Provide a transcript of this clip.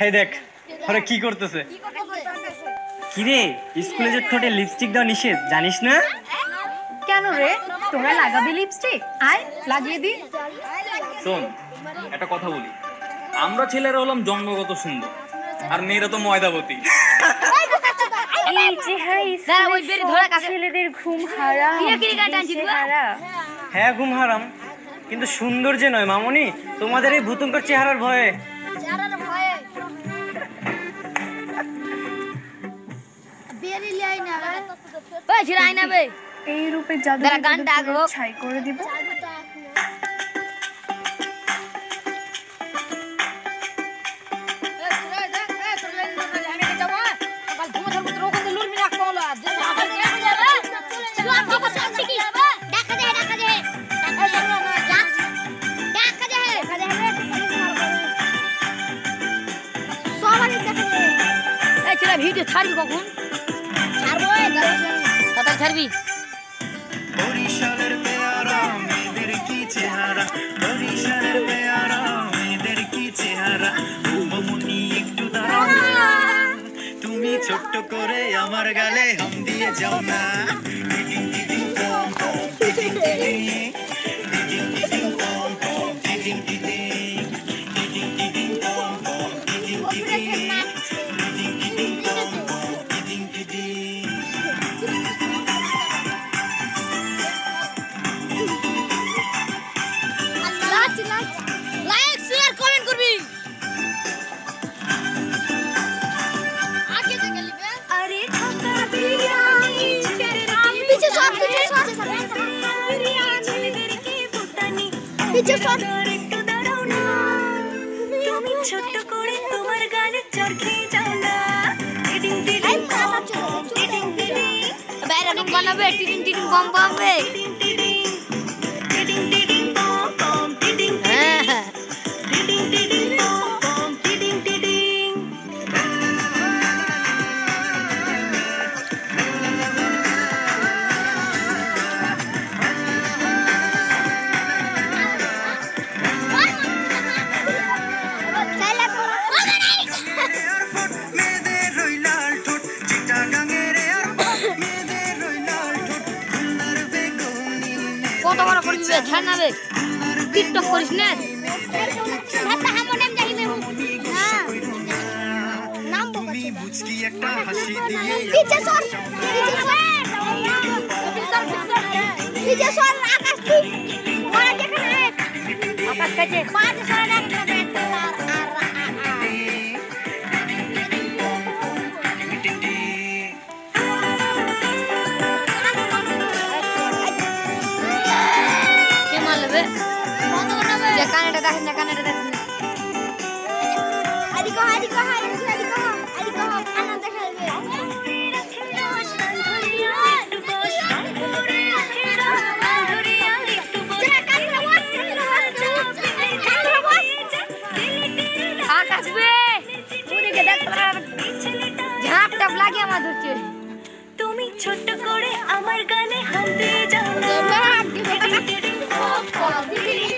হে দেখ ওরা কি করতেছে? কি রে স্কুলে যে ঠোঁটে লিপস্টিক দেওয়া নিষেধ জানিস না? কেন রে? তোরা লাগাবি লিপস্টিক আয় লাগিয়ে দি। শোন একটা কথা বলি। আমরা ছেলেরা হলাম জন্মগত সুন্দর আর মেয়েরা তো ময়দাবতী। হ্যাঁ ঘুম হারাম কিন্তু সুন্দর যে নয় মামনি তোমাদের এই ভূতঙ্কর চেহারার ভয়ে। ওই ছিড়া আইনা বে এই রূপে জাদু গানটা আগে ছাই করে দিব ভিডিও ছাড়বি কখন তাড়াতাড়ি ছাড়বি পেয়ারা, মেয়েদের কি চেহারা? পেয়ারা, মেয়েদের কি চেহারা? একটু তুমি ছোট্ট করে আমার গালে হাম দিয়ে যাও না। পিছে সর একটু দাঁড়াও না। তুমি ছোট্ট করে তোমার গালে চরকে যাও না। টিডিং টিডিং বম টিডিং টিডিং বাইরে রুম বানাবে টিটিং টিটিং বম বম টিডিং বড় করবি বে ছাড় না বে টিকটক করিস না। তুমি মুচকি একটা হাসি দিয়ে পিছে সর পিছে সর পিছে সর আকাশ তুই মারা যেখানে আকাশ কাছে মারা যে যে কানেটা না কানেটা না। কানা দেখাইবে লাগে আমার ধরছে। তুমি ছোট্ট করে আমার গালে হাত দিয়ে যাও Pop, pop, pop, pop,